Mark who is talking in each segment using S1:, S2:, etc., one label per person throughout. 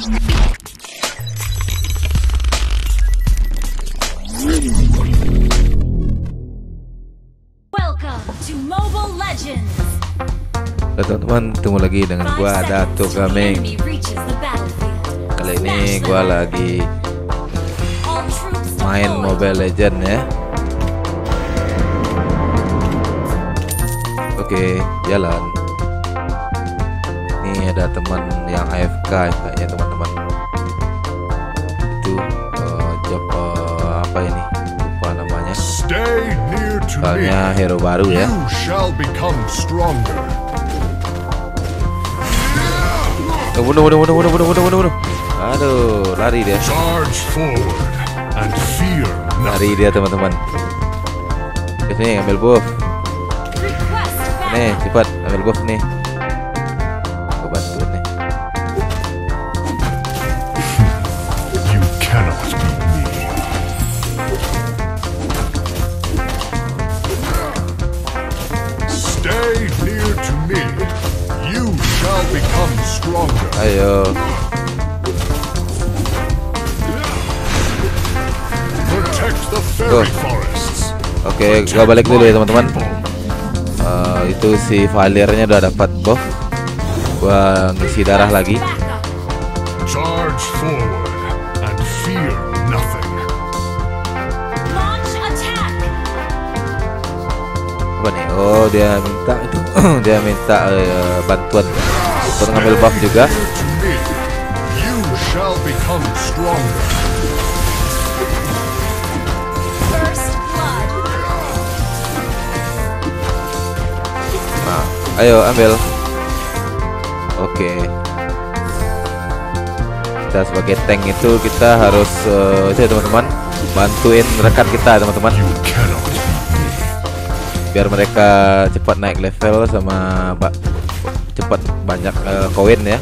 S1: Halo teman-teman, ketemu lagi dengan gua Dato Gaming. Kali ini gua lagi main. Mobile Legend ya. Oke, jalan. Ini ada teman yang AFK kayaknya apa ini? Lupa namanya.
S2: Stay near to me.
S1: Soalnya hero baru ya. Oh, bunuh, bunuh, bunuh, bunuh, bunuh, bunuh, bunuh, bunuh. Aduh, lari dia. Lari dia teman-teman. Sini ambil buff. Nih, cepat ambil buff nih. Ayo.
S2: Protect the
S1: Go.
S2: fairy forests.
S1: Oke, gua balik dulu ya teman-teman. Eh, itu si Valirnya udah dapat buff. Gua ngisi darah lagi.
S3: Backup.
S2: Charge forward and fear nothing.
S3: Launch attack.
S1: Apa nih? Oh, dia minta itu. dia minta eh, bantuan kita ngambil buff juga. Nah, ayo ambil. Oke. Okay. Kita sebagai tank itu kita harus uh, ya teman-teman. Bantuin rekan kita teman-teman. Biar mereka cepat naik level sama bak cepat banyak eh, koin ya.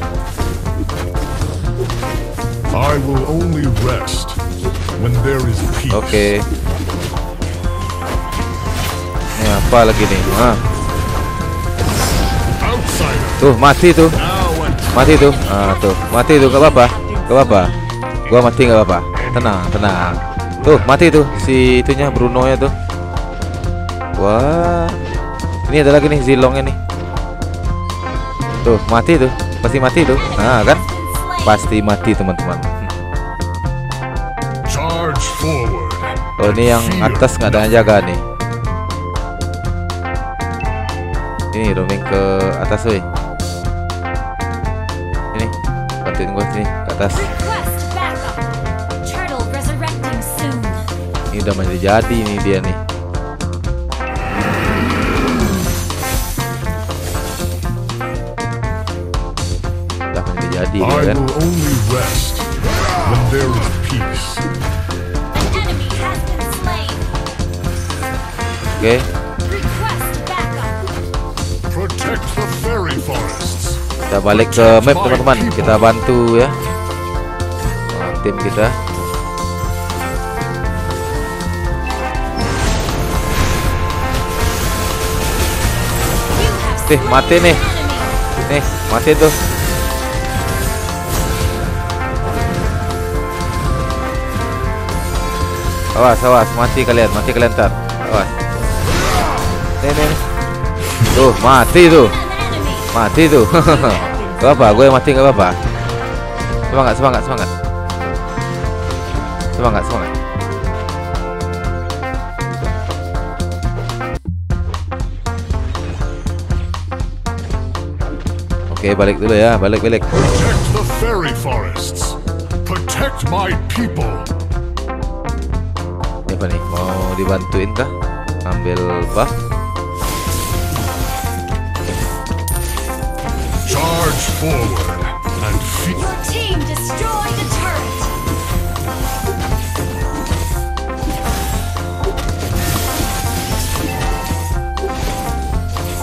S1: Oke. Ini apa lagi nih? Ah, tuh mati tuh. Mati tuh. Ah, tuh. Mati tuh gak apa-apa. Gak apa-apa. Gua mati gak apa-apa. Tenang, tenang. Tuh, mati tuh si itunya Bruno nya tuh. Wah. Ini ada lagi nih Zilongnya nih. Tuh, mati tuh. Pasti mati tuh. Nah, kan? Pasti mati, teman-teman. Oh, ini yang atas nggak ada yang jaga nih. Ini roaming ke atas, woi. Ini, bantuin gua sini ke atas. Ini udah menjadi jadi nih dia nih. terjadi
S2: ya
S1: kan? oke. Kita balik ke map teman-teman. Kita bantu ya. Tim kita.
S3: Eh
S1: mati nih. Nih, mati tuh. Awas, awas, mati kalian, mati kalian ntar. Awas. Nih. Tuh, mati tuh. Mati tuh. gak apa, gue mati gak apa-apa. Semangat, semangat, semangat. Semangat, semangat. Oke, balik dulu ya, balik, balik.
S2: Protect the fairy forests. Protect my people.
S1: Ini apa nih? Mau dibantuin kah? Ambil buff?
S2: Charge forward and fear.
S3: Your team destroyed a turret.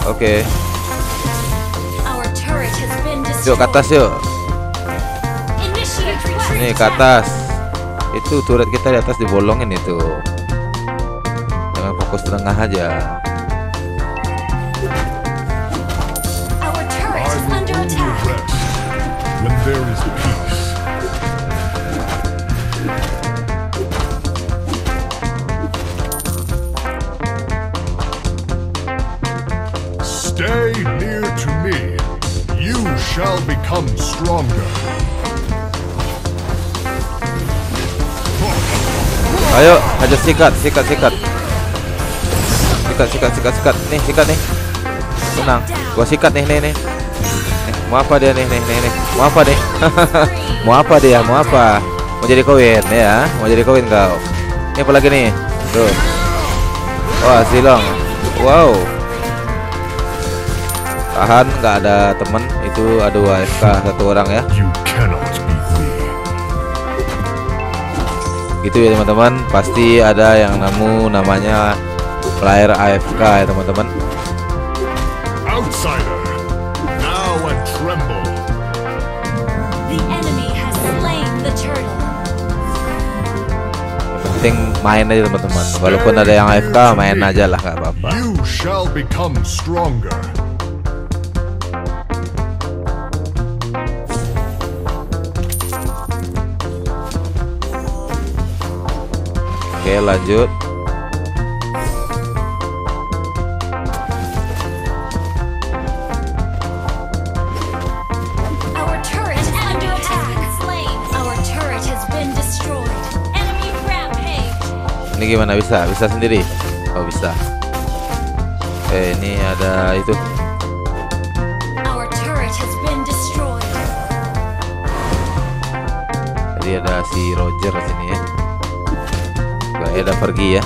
S1: Oke,
S3: been
S1: yuk ke atas yuk. Nih ke atas itu turret kita di atas dibolongin itu jangan fokus tengah aja
S2: Stay
S3: near
S2: to me. You shall become stronger.
S1: Ayo, aja sikat, sikat, sikat. Sikat, sikat, sikat, sikat. Nih, sikat nih. Tenang. Gua sikat nih, nih, nih. Nih, mau apa dia nih, nih, nih, nih. Mau apa nih? mau apa dia? Mau apa? Mau jadi koin ya? Mau jadi koin kau? Ini apa lagi nih? Tuh. Wah, silong. Wow. Tahan, nggak ada temen. Itu ada AFK satu orang ya. Gitu ya teman-teman pasti ada yang nemu namanya player AFK ya teman-teman
S2: Outsider, now and tremble.
S3: The enemy has slain the turtle.
S1: Yang penting main aja teman-teman walaupun ada yang AFK main aja lah nggak apa-apa
S2: You shall become stronger.
S3: Enemy rampage.
S1: ini gimana? Bisa? Bisa sendiri? Oh bisa. Eh ini ada itu. Tadi ada si Roger sini ya Gak ada pergi ya.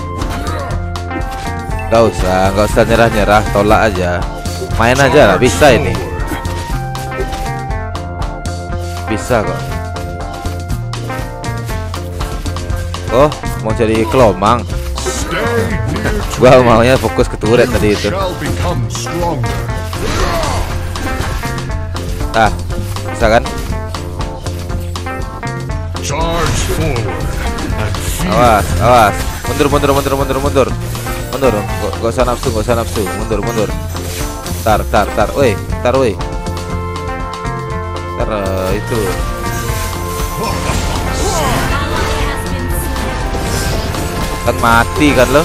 S1: Gak usah, gak usah nyerah-nyerah, tolak aja. Main aja lah, bisa ini. Bisa kok. Oh, mau jadi kelomang? Gua maunya fokus ke turret tadi itu. Ah, bisa kan? Awas, awas. Mundur, mundur, mundur, mundur, mundur. Mundur, gak, gak usah nafsu, gak usah nafsu. Mundur, mundur. Tar, tar, tar, woi, tar, woi Tar, eh, itu. Kan mati kan lo?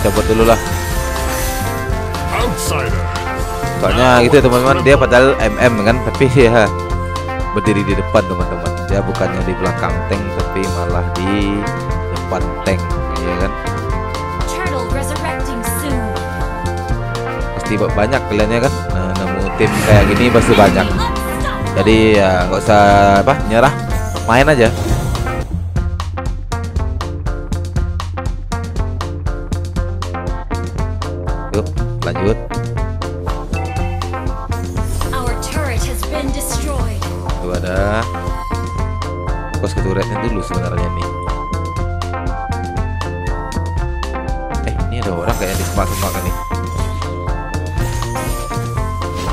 S1: Cabut dulu lah.
S2: Outsider.
S1: Soalnya gitu ya teman-teman. Dia padahal MM kan Tapi ya Berdiri di depan teman-teman Dia bukannya di belakang tank Tapi malah di depan tank Iya kan. Pasti ba- banyak kalian ya kan nah, Nemu tim kayak gini pasti banyak. Jadi ya nggak usah apa nyerah Main aja Yuk lanjut
S3: Our turret has been destroyed.
S1: Tuh ada Pos ke turretnya dulu sebenarnya nih Eh ini ada orang kayak di semak-semak nih?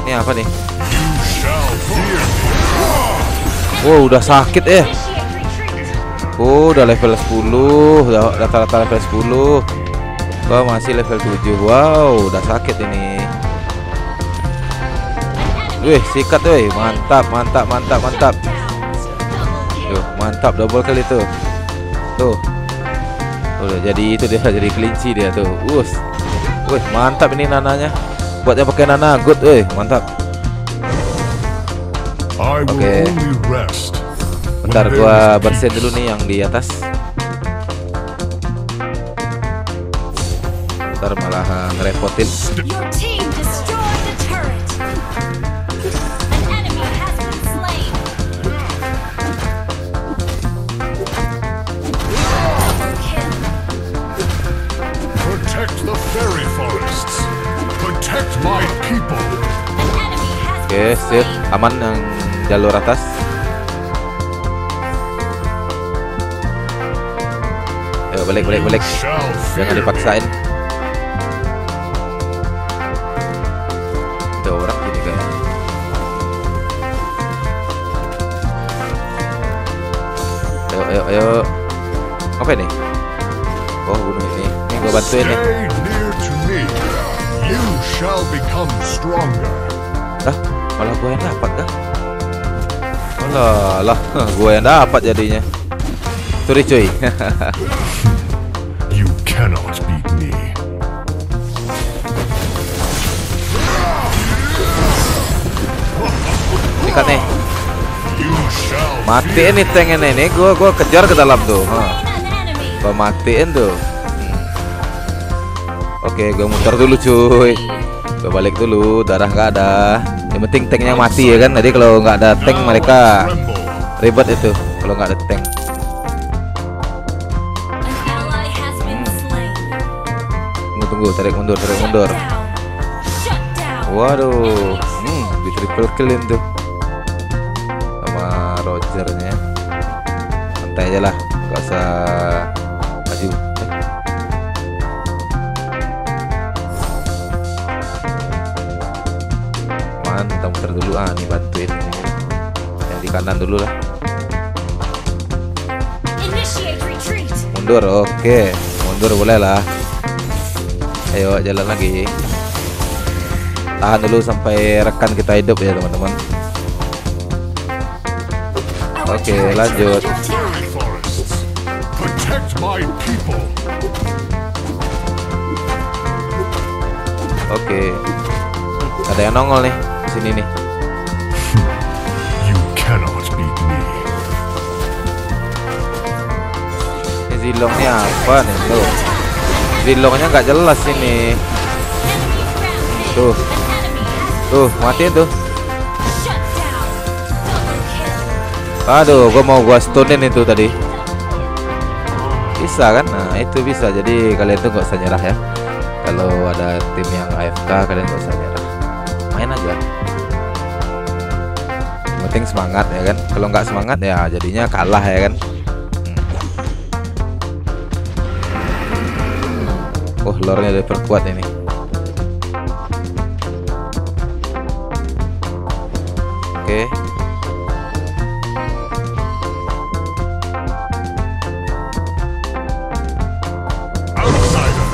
S1: Ini apa nih. Wow udah sakit ya
S3: retreat.
S1: Oh udah level 10 Udah rata-rata level 10 Gua masih level 7 Wow udah sakit ini Wih sikat wih Mantap mantap mantap mantap. Tuh mantap. Double kali tuh. Tuh Udah jadi itu dia. Jadi kelinci dia tuh. Us. Wih mantap ini nananya. Buat yang pakai nana good wih mantap.
S2: I will
S1: Okay.
S2: only rest. when
S1: Bentar gua bersihin dulu nih yang di atas. Ntar malah ngerepotin Oke sip. Aman yang jalur atas. Ayo balik balik balik. Jangan dipaksain. Ada orang sini kayak Ayo ayo ayo. Apa ini? Oh bunuh ini. Ini gua bantuin nih
S2: You shall become stronger.
S1: Dah malah gua yang dapat dah Alah lah Gua yang dapat jadinya Sorry cuy
S2: You cannot beat me.
S1: dekat nih. Matiin nih tank ini nih. Gua gua kejar ke dalam tuh. Gua matiin tuh. Oke, gua muter dulu cuy. Gua balik dulu. Darah nggak ada. Yang penting tanknya mati ya kan. Jadi kalau nggak ada tank mereka ribet itu. Kalau nggak ada tank. Tunggu tunggu. Tarik mundur, tarik mundur. Waduh, hmm, di triple killin tuh sama Rogernya. Santai aja lah, nggak usah muter dulu ah, nih bantuin ini. Yang di kanan dulu lah.
S3: Initiate retreat.
S1: Mundur, oke, mundur boleh lah. Ayo jalan lagi. Tahan dulu sampai rekan kita hidup ya teman-teman. Oke,
S3: is
S1: lanjut. Oke. Ada yang nongol nih sini nih.
S2: You cannot beat me.
S1: Ini zilongnya apa nih tuh? Zilongnya nggak jelas ini. Tuh. Tuh, matiin tuh. Aduh, gua mau gua stunin itu tadi. Bisa kan? Nah, itu bisa. Jadi kalian tuh nggak usah nyerah ya. Kalau ada tim yang AFK, kalian nggak usah nyerah. Main aja. Yang penting semangat ya kan. Kalau nggak semangat ya jadinya kalah ya kan. Hmm. Oh, lore-nya udah perkuat ini. Oke.
S2: Outsider.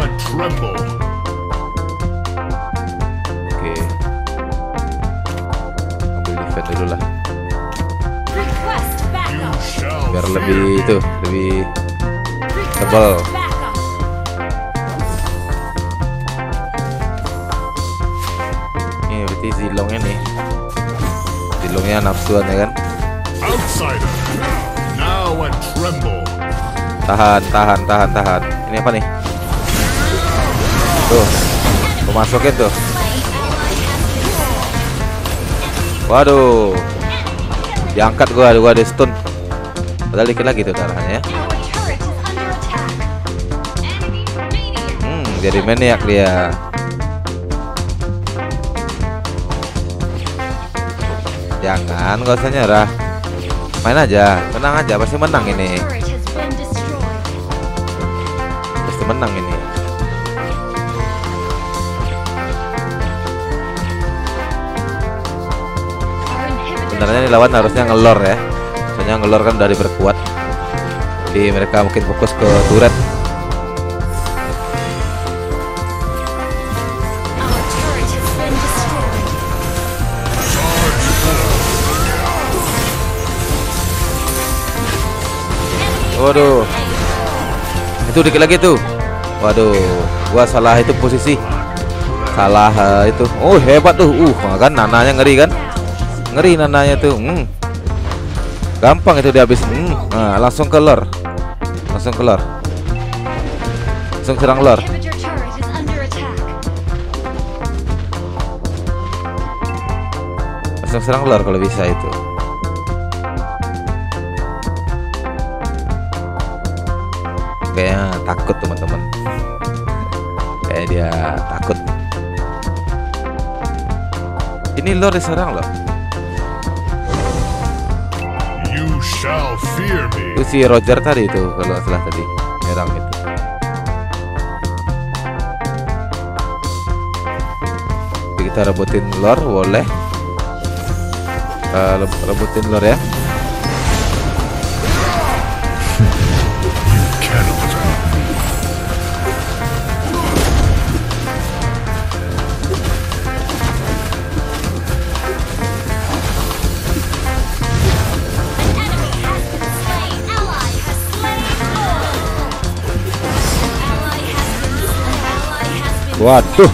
S2: And tremble.
S1: Biar lebih itu, lebih Tebal. ini berarti zilongnya nih. Zilongnya nafsuan ya kan.
S2: Outsider. Now and tremble.
S1: Tahan, tahan, tahan, tahan. Ini apa nih? Tuh. Gua masukin tuh. Waduh. Diangkat gua, gua ada stun. Padahal dikit lagi tuh darahnya ya. Hmm, jadi maniak dia. Jangan, gak usah nyerah. Main aja, menang aja, pasti menang ini. Pasti menang ini. Sebenarnya ini lawan harusnya ngelor ya. Soalnya ngelor kan udah diperkuat. Jadi mereka mungkin fokus ke turret. Waduh. Itu dikit lagi tuh. Waduh, gua salah itu posisi. Salah eh, itu. Oh, hebat tuh. Uh, kan nananya ngeri kan? Ngeri nananya tuh. Hmm. Gampang itu dihabis. Hmm. Nah, langsung ke lor. Langsung ke lor. Langsung serang lor. Langsung serang lor kalau bisa itu. Kayaknya takut teman-teman. Kayak dia takut. Ini lor diserang loh. Itu si Roger tadi itu kalau salah tadi nyerang itu. Jadi kita rebutin lor boleh. Eh, le- rebutin lor ya. Waduh.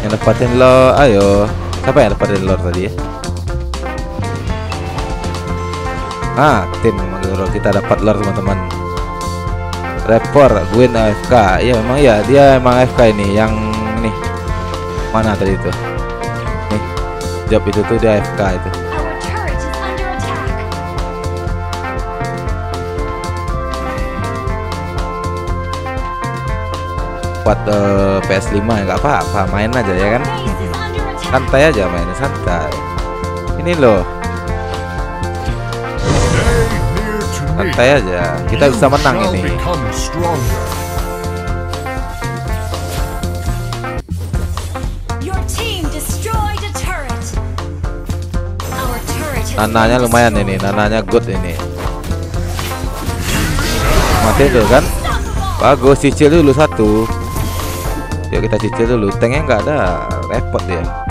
S1: Yang dapatin lore, ayo. Siapa yang dapatin lore tadi ya? Ah, tim Maguro kita dapat lore teman-teman. Repor Gwyn AFK. Ya memang ya, dia emang AFK ini yang nih. Mana tadi itu? Nih. Job itu tuh dia AFK itu. Buat eh, PS5 ya nggak apa-apa, main aja ya kan. Santai aja mainnya santai. Ini loh, santai aja. Kita bisa menang ini. Nananya lumayan ini, nananya good ini. Mati tuh kan? Bagus, cicil dulu satu. Yuk kita cicil dulu. Tanknya nggak ada, repot dia.